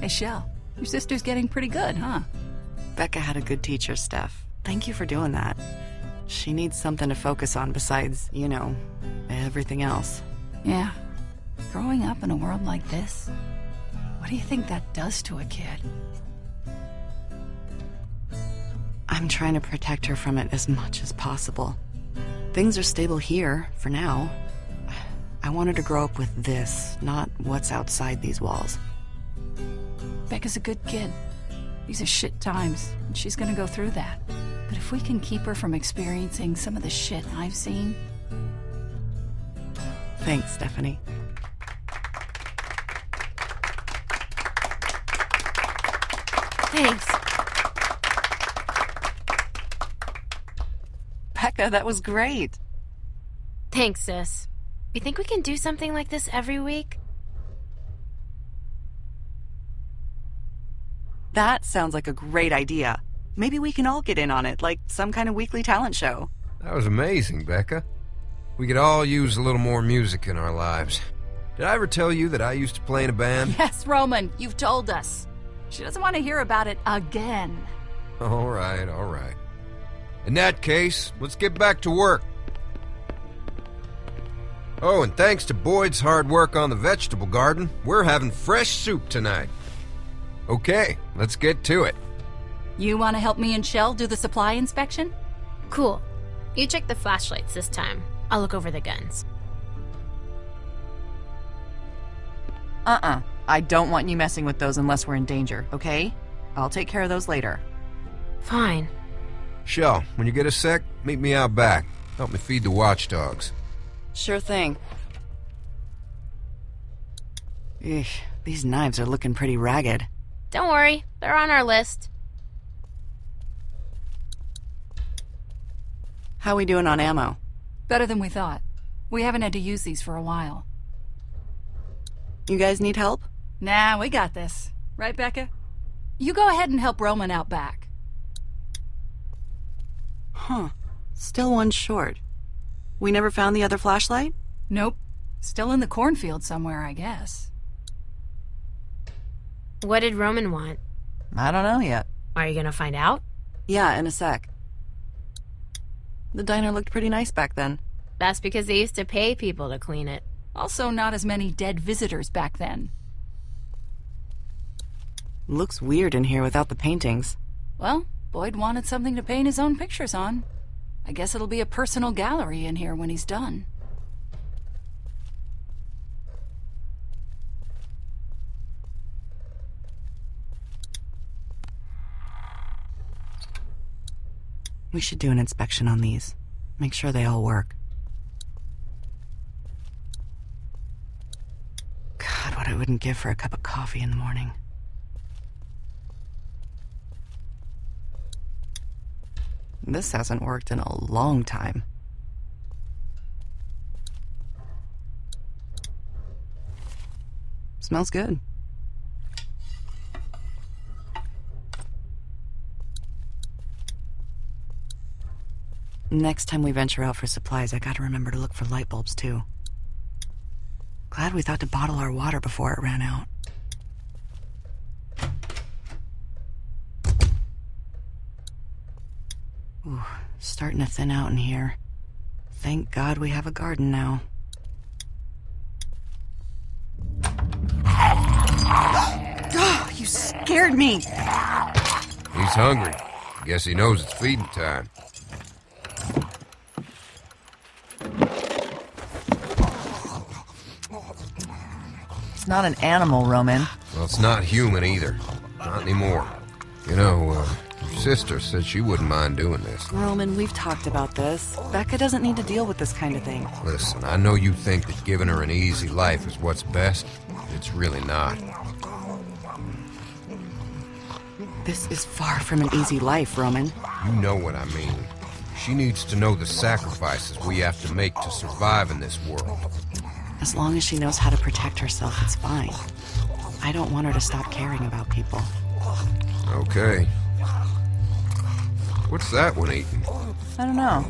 Hey, Shel, your sister's getting pretty good, huh? Becca had a good teacher, Steph. Thank you for doing that. She needs something to focus on besides, you know, everything else. Yeah. Growing up in a world like this, what do you think that does to a kid? I'm trying to protect her from it as much as possible. Things are stable here, for now. I want her to grow up with this, not what's outside these walls. Becca's a good kid. These are shit times, and she's gonna go through that. But if we can keep her from experiencing some of the shit I've seen, Thanks, Stephanie. Thanks. Becca, that was great. Thanks, sis. You think we can do something like this every week? That sounds like a great idea. Maybe we can all get in on it, like some kind of weekly talent show. That was amazing, Becca. We could all use a little more music in our lives. Did I ever tell you that I used to play in a band? yes, Roman, you've told us. She doesn't want to hear about it again. All right, all right. In that case, let's get back to work. Oh, and thanks to Boyd's hard work on the vegetable garden, we're having fresh soup tonight. Okay, let's get to it. You want to help me and Shel do the supply inspection? Cool. You check the flashlights this time. I'll look over the guns. Uh-uh. I don't want you messing with those unless we're in danger, okay? I'll take care of those later. Fine. Shel, when you get a sec, meet me out back. Help me feed the watchdogs. Sure thing. Eesh, these knives are looking pretty ragged. Don't worry, they're on our list. How we doing on ammo? Better than we thought. We haven't had to use these for a while. You guys need help? Nah, we got this. Right, Becca? You go ahead and help Roman out back. Huh. Still one short. We never found the other flashlight? Nope. Still in the cornfield somewhere, I guess. What did Roman want? I don't know yet. Are you gonna find out? Yeah, in a sec. The diner looked pretty nice back then. That's because they used to pay people to clean it. Also, not as many dead visitors back then. Looks weird in here without the paintings. Well, Boyd wanted something to paint his own pictures on. I guess it'll be a personal gallery in here when he's done. We should do an inspection on these. Make sure they all work. God, what I wouldn't give for a cup of coffee in the morning. This hasn't worked in a long time. Smells good. Next time we venture out for supplies, I gotta remember to look for light bulbs too. Glad we thought to bottle our water before it ran out. Ooh, starting to thin out in here. Thank God we have a garden now. Oh, you scared me! He's hungry. Guess he knows it's feeding time. Not an animal, Roman. Well, it's not human either. Not anymore. You know, uh, your sister said she wouldn't mind doing this. Roman, we've talked about this. Becca doesn't need to deal with this kind of thing. Listen, I know you think that giving her an easy life is what's best. It's really not. This is far from an easy life, Roman. You know what I mean. She needs to know the sacrifices we have to make to survive in this world. As long as she knows how to protect herself, it's fine. I don't want her to stop caring about people. Okay. What's that one eating? I don't know.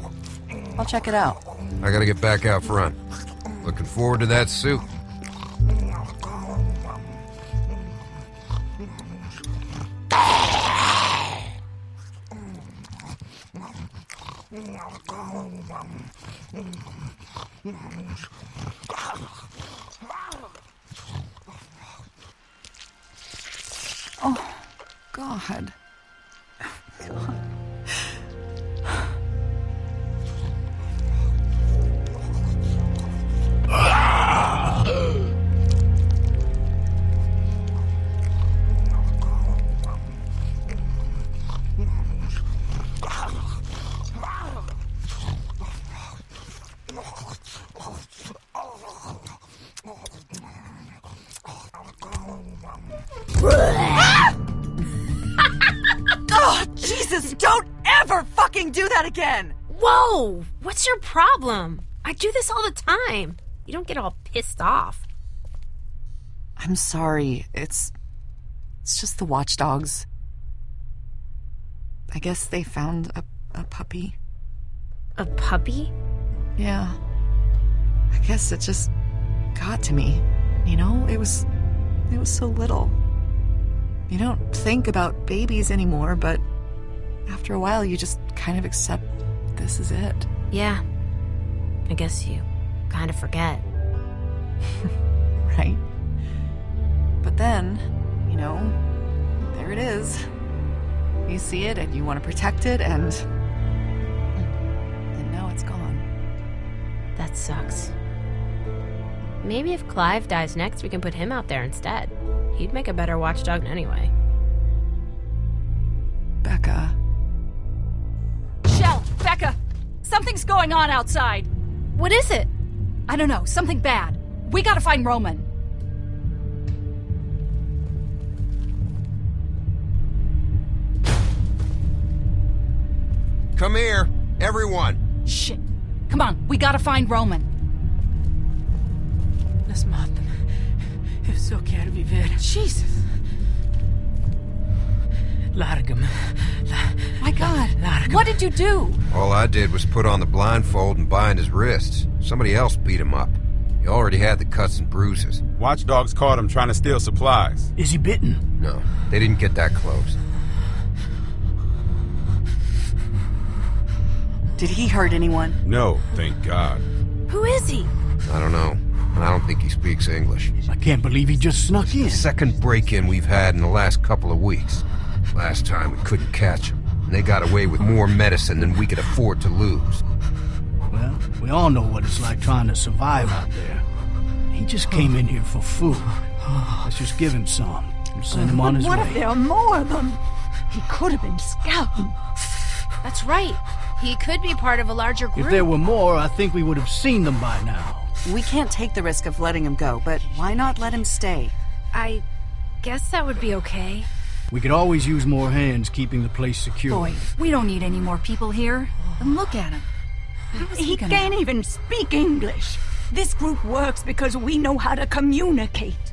I'll check it out. I gotta get back out front. Looking forward to that soup. Oh, Jesus, don't ever fucking do that again! Whoa! What's your problem? I do this all the time. You don't get all pissed off. I'm sorry. It's. It's just the watchdogs. I guess they found a, a puppy. A puppy? Yeah. I guess it just got to me. You know, it was. It was so little. You don't think about babies anymore, but after a while, you just kind of accept this is it. Yeah. I guess you kind of forget. right? But then, you know, there it is. You see it and you want to protect it, and. And now it's gone. That sucks. Maybe if Clive dies next, we can put him out there instead. He'd make a better watchdog anyway. Becca. Shel, Becca, something's going on outside. What is it? I don't know, something bad. We gotta find Roman. Come here, everyone. Shit. Come on, we gotta find Roman. This La smattan. Eu só quero viver. Jesus. Larga-me. My God. Larga-me. What did you do? All I did was put on the blindfold and bind his wrists. Somebody else beat him up. He already had the cuts and bruises. Watchdogs caught him trying to steal supplies. Is he bitten? No, they didn't get that close. Did he hurt anyone? No, thank God. Who is he? I don't know. And I don't think he speaks English. I can't believe he just snuck in. Second break in we've had in the last couple of weeks. Last time we couldn't catch him. And they got away with more medicine than we could afford to lose. Well, we all know what it's like trying to survive out there. He just came in here for food. Let's just give him some and send him on his what way. if there are more of them? He could have been scouting. That's right. He could be part of a larger group. If there were more, I think we would have seen them by now. We can't take the risk of letting him go, but why not let him stay? I guess that would be okay. We could always use more hands keeping the place secure. Boy, we don't need any more people here. And look at him. How is he, He gonna... can't even speak English. This group works because we know how to communicate.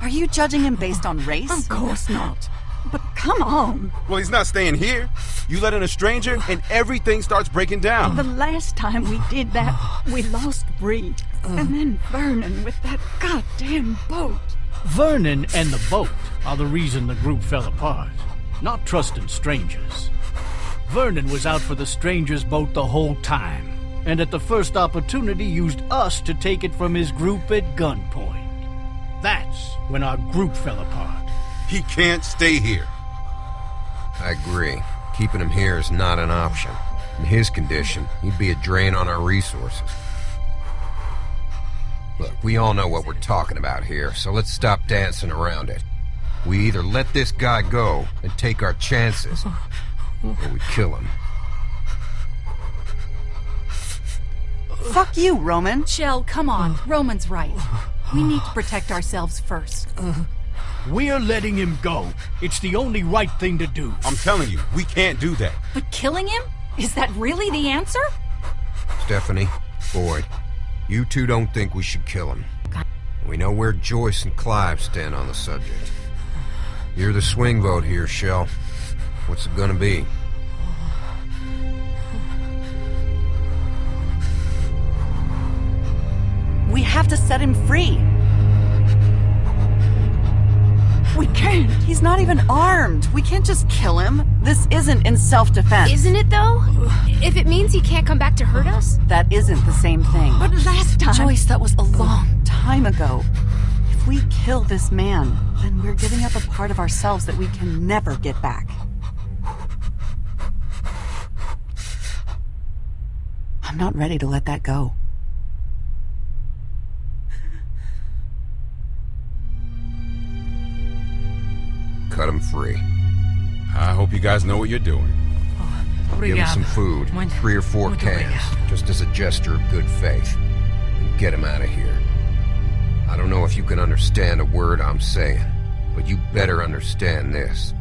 Are you judging him based on race? Of course not. But come on. Well, he's not staying here. You let in a stranger, and everything starts breaking down. The last time we did that, we lost Bree. And then Vernon with that goddamn boat. Vernon and the boat are the reason the group fell apart, not trusting strangers. Vernon was out for the stranger's boat the whole time, and at the first opportunity used us to take it from his group at gunpoint. That's when our group fell apart. He can't stay here. I agree. Keeping him here is not an option. In his condition, he'd be a drain on our resources. Look, we all know what we're talking about here, so let's stop dancing around it. We either let this guy go and take our chances, or we kill him. Fuck you, Roman. Shel, come on. Roman's right. We need to protect ourselves first. We're letting him go. It's the only right thing to do. I'm telling you, we can't do that. But killing him? Is that really the answer? Stephanie, Boyd, you two don't think we should kill him. We know where Joyce and Clive stand on the subject. You're the swing vote here, Shel. What's it gonna be? We have to set him free. We can't. He's not even armed. We can't just kill him. This isn't in self defense. Isn't it though? If it means he can't come back to hurt us? That isn't the same thing. But last time. Joyce, that was a long time ago. If we kill this man, then we're giving up a part of ourselves that we can never get back. I'm not ready to let that go. Cut him free. I hope you guys know what you're doing. Give him some food, three or four cans, just as a gesture of good faith. And get him out of here. I don't know if you can understand a word I'm saying, but you better understand this.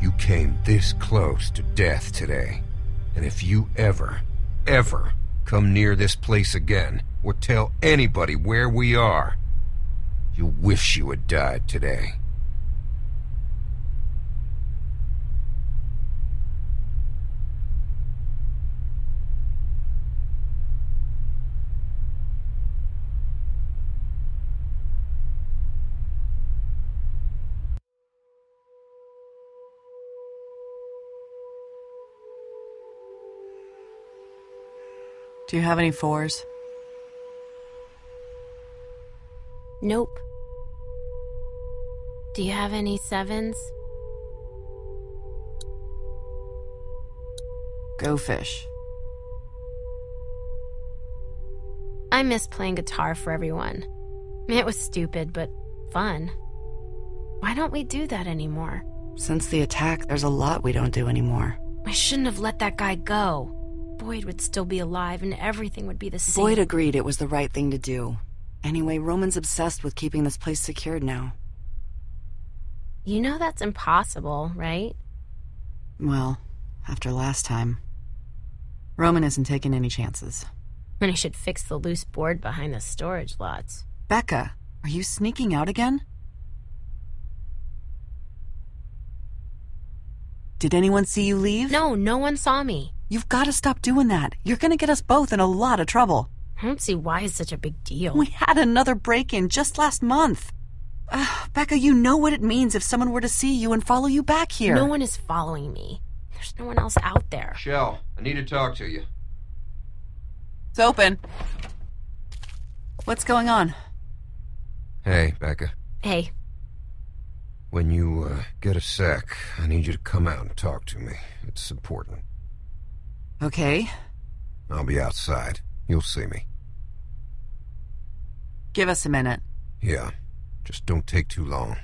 You came this close to death today. And if you ever, ever come near this place again, or tell anybody where we are, you'll wish you had died today. Do you have any fours? Nope. Do you have any sevens? Go fish. I miss playing guitar for everyone. It was stupid, but fun. Why don't we do that anymore? Since the attack, there's a lot we don't do anymore. I shouldn't have let that guy go. Boyd would still be alive and everything would be the same. Boyd agreed it was the right thing to do. Anyway, Roman's obsessed with keeping this place secured now. You know that's impossible, right? Well, after last time. Roman isn't taking any chances. And I should fix the loose board behind the storage lots. Becca, are you sneaking out again? Did anyone see you leave? No, no one saw me. You've got to stop doing that. You're going to get us both in a lot of trouble. I don't see why it's such a big deal. We had another break in just last month. Uh, Becca, you know what it means if someone were to see you and follow you back here. No one is following me. There's no one else out there. Shel, I need to talk to you. It's open. What's going on? Hey, Becca. Hey, When you uh, get a sec, I need you to come out and talk to me. It's important. Okay, I'll be outside. You'll see me. give us a minute. Yeah, just don't take too long.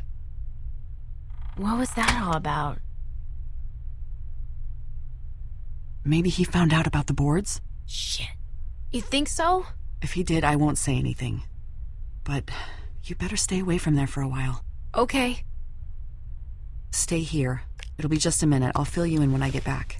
what was that all about? Maybe he found out about the boards? Shit. You think so? If he did, I won't say anything. But you better stay away from there for a while. Okay. Stay here. It'll be just a minute. I'll fill you in when I get back.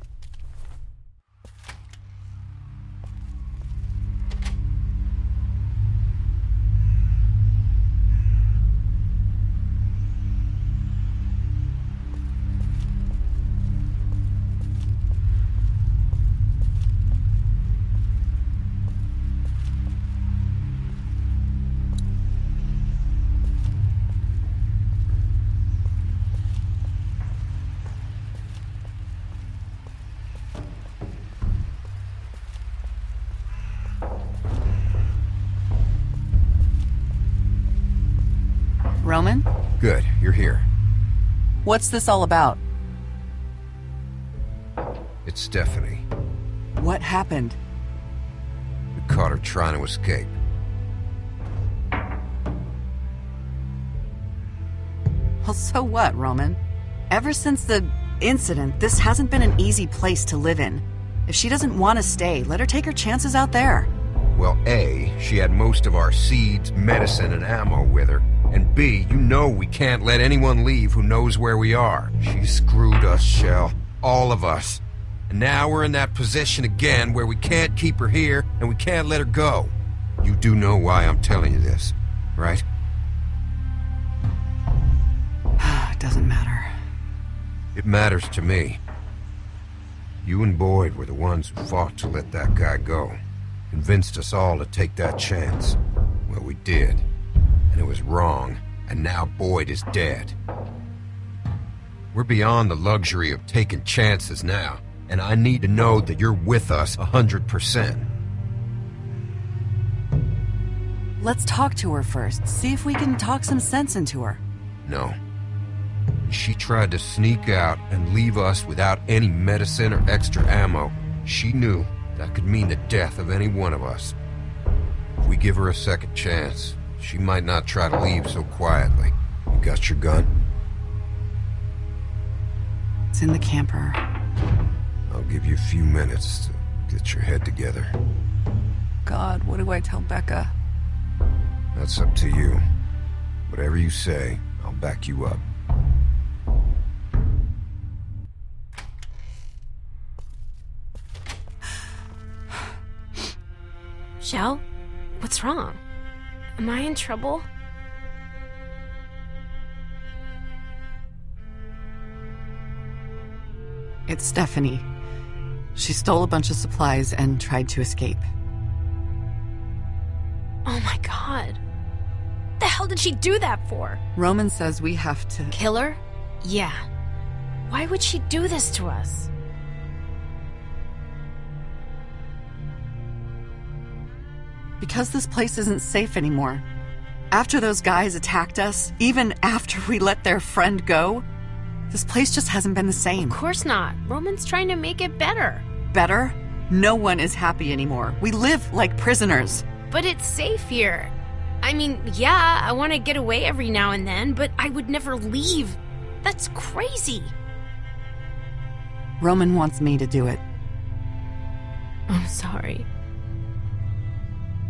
Roman, Good, you're here. what's this all about? It's Stephanie. What happened? We caught her trying to escape. Well, so what, Roman? Ever since the incident, this hasn't been an easy place to live in. If she doesn't want to stay, let her take her chances out there. Well, A, she had most of our seeds, medicine, and ammo with her. And B, you know we can't let anyone leave who knows where we are. She screwed us, Shel. All of us. And now we're in that position again where we can't keep her here and we can't let her go. You do know why I'm telling you this, right? it doesn't matter. It matters to me. You and Boyd were the ones who fought to let that guy go. Convinced us all to take that chance. Well, we did. And it was wrong. And now Boyd is dead. We're beyond the luxury of taking chances now. And I need to know that you're with us a hundred percent. Let's talk to her first. See if we can talk some sense into her. No. She tried to sneak out and leave us without any medicine or extra ammo. She knew that could mean the death of any one of us. If we give her a second chance, she might not try to leave so quietly. You got your gun? It's in the camper. I'll give you a few minutes to get your head together. God, what do I tell Becca? That's up to you. Whatever you say, I'll back you up. Shel? What's wrong? Am I in trouble? It's Stephanie. She stole a bunch of supplies and tried to escape. Oh my god. What The hell did she do that for? Roman says we have to. Kill her? Yeah. Why would she do this to us? Because this place isn't safe anymore. After those guys attacked us, even after we let their friend go, this place just hasn't been the same. Of course not. Roman's trying to make it better. Better? No one is happy anymore. We live like prisoners. But it's safe here. I mean, yeah, I want to get away every now and then, but I would never leave. That's crazy. Roman wants me to do it. I'm sorry.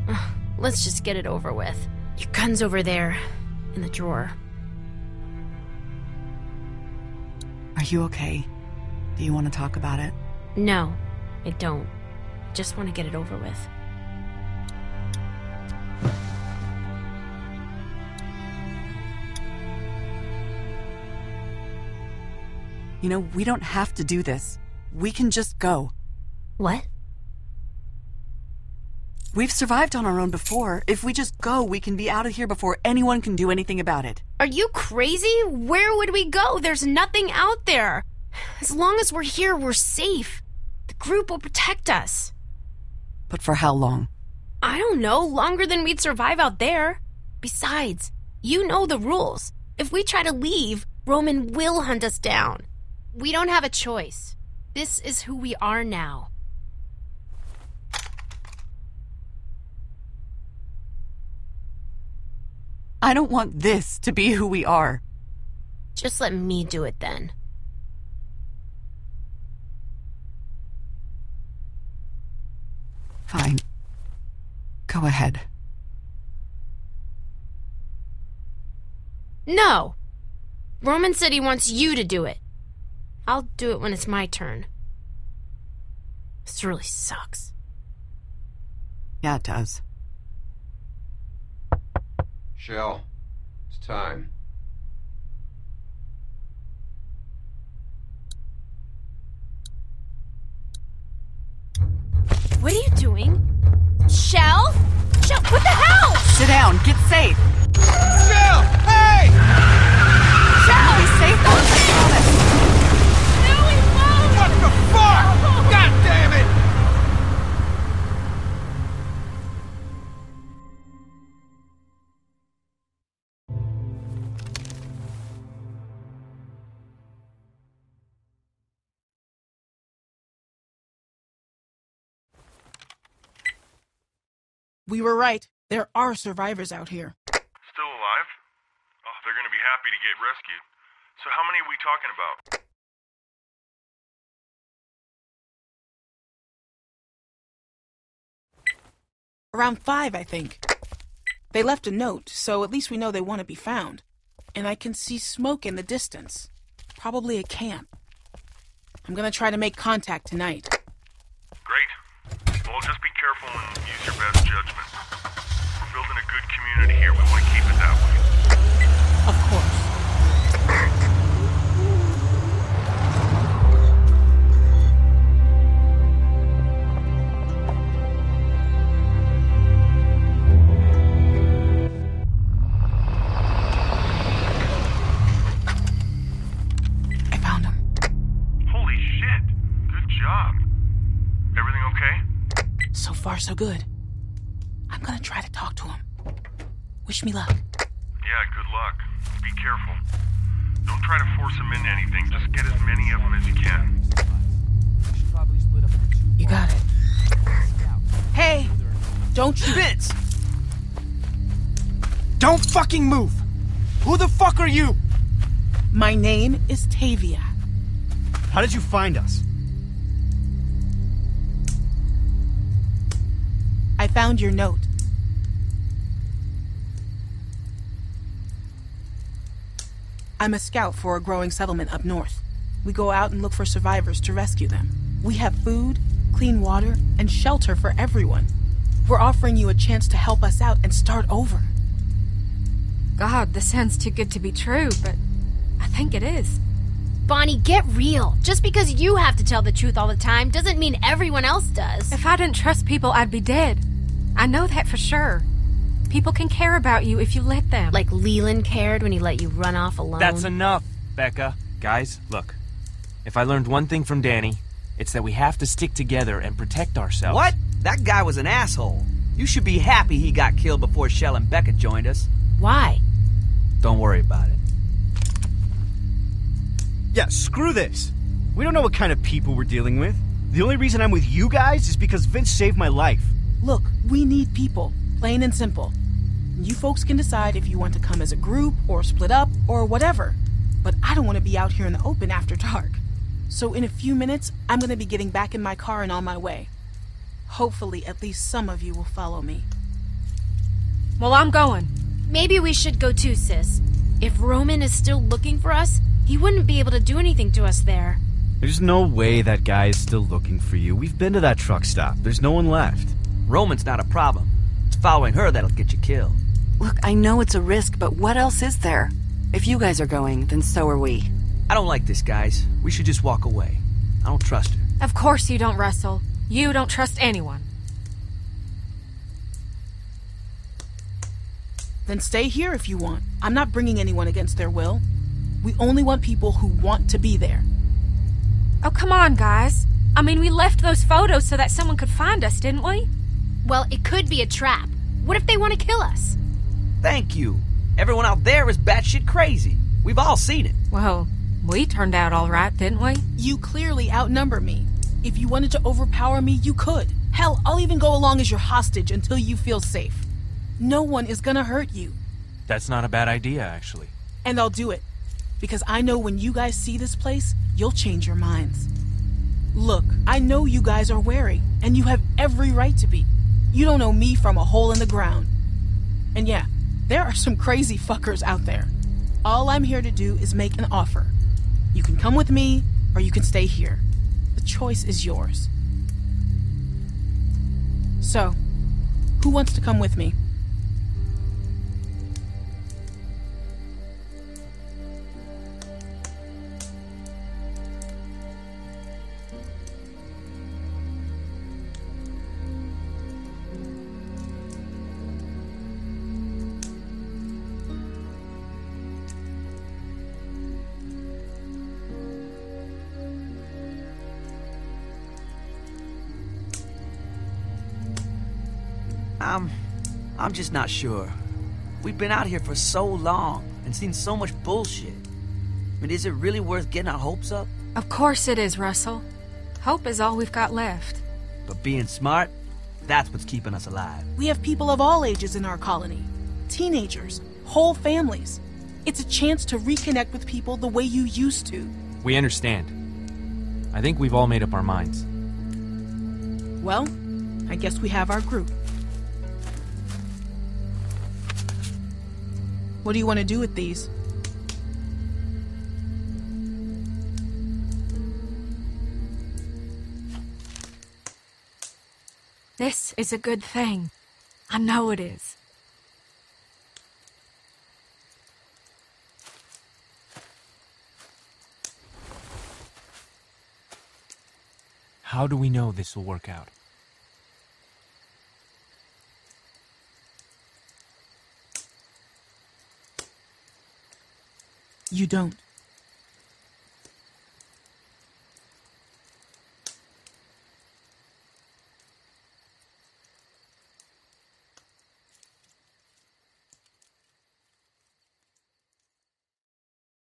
Ugh, Let's just get it over with. Your gun's over there, in the drawer. Are you okay? Do you want to talk about it? No, I don't. Just want to get it over with. You know, we don't have to do this. We can just go. What? We've survived on our own before. If we just go, we can be out of here before anyone can do anything about it. Are you crazy? Where would we go? There's nothing out there. As long as we're here, we're safe. The group will protect us. But for how long? I don't know, longer than we'd survive out there. Besides, you know the rules. If we try to leave, Roman will hunt us down. We don't have a choice. This is who we are now. I don't want this to be who we are. Just let me do it then. Fine. Go ahead. No! Roman said he wants you to do it. I'll do it when it's my turn. This really sucks. Yeah, it does. Shel, it's time. What are you doing? Shel? Shel, what the hell? Sit down. Get safe. Shel! Hey! We were right. There are survivors out here. Still alive? Oh, they're gonna be happy to get rescued. So how many are we talking about? Around five, I think. They left a note, so at least we know they want to be found. And I can see smoke in the distance. Probably a camp. I'm gonna try to make contact tonight. Community here. We want to keep it that way. Of course. I found him. Holy shit. Good job. Everything okay? So far, so good. I'm gonna try to talk to him. Wish me luck. Yeah, good luck. Be careful. Don't try to force them into anything. Just get as many of them as you can. You got it. Hey! Don't you. Vince! Don't fucking move! Who the fuck are you? My name is Tavia. How did you find us? I found your note. I'm a scout for a growing settlement up north. We go out and look for survivors to rescue them. We have food, clean water, and shelter for everyone. We're offering you a chance to help us out and start over. God, this sounds too good to be true, but I think it is. Bonnie, get real. Just because you have to tell the truth all the time doesn't mean everyone else does. If I didn't trust people, I'd be dead. I know that for sure. People can care about you if you let them. Like Leland cared when he let you run off alone. That's enough, Becca. Guys, look. If I learned one thing from Danny, it's that we have to stick together and protect ourselves. What? That guy was an asshole. You should be happy he got killed before Shel and Becca joined us. Why? Don't worry about it. Yeah, screw this. We don't know what kind of people we're dealing with. The only reason I'm with you guys is because Vince saved my life. Look, we need people, plain and simple. You folks can decide if you want to come as a group or split up or whatever. But I don't want to be out here in the open after dark. So in a few minutes, I'm going to be getting back in my car and on my way. Hopefully, at least some of you will follow me. Well, I'm going. Maybe we should go too, sis. If Roman is still looking for us, he wouldn't be able to do anything to us there. There's no way that guy is still looking for you. We've been to that truck stop. There's no one left. Roman's not a problem. It's following her that'll get you killed. Look, I know it's a risk, but what else is there? If you guys are going, then so are we. I don't like this, guys. We should just walk away. I don't trust her. Of course you don't, Russell. You don't trust anyone. Then stay here if you want. I'm not bringing anyone against their will. We only want people who want to be there. Oh, come on, guys. I mean, we left those photos so that someone could find us, didn't we? Well, it could be a trap. What if they want to kill us? Thank you. Everyone out there is batshit crazy. We've all seen it. Well, we turned out all right, didn't we? You clearly outnumber me. If you wanted to overpower me, you could. Hell, I'll even go along as your hostage until you feel safe. No one is gonna hurt you. That's not a bad idea, actually. And I'll do it. Because I know when you guys see this place, you'll change your minds. Look, I know you guys are wary, and you have every right to be. You don't know me from a hole in the ground. And yeah, there are some crazy fuckers out there. All I'm here to do is make an offer. You can come with me, or you can stay here. The choice is yours. So, who wants to come with me? I'm. I'm just not sure. We've been out here for so long and seen so much bullshit. I mean, is it really worth getting our hopes up? Of course it is, Russell. Hope is all we've got left. But being smart, that's what's keeping us alive. We have people of all ages in our colony teenagers, whole families. It's a chance to reconnect with people the way you used to. We understand. I think we've all made up our minds. Well, I guess we have our group. What do you want to do with these? This is a good thing. I know it is. How do we know this will work out? You don't.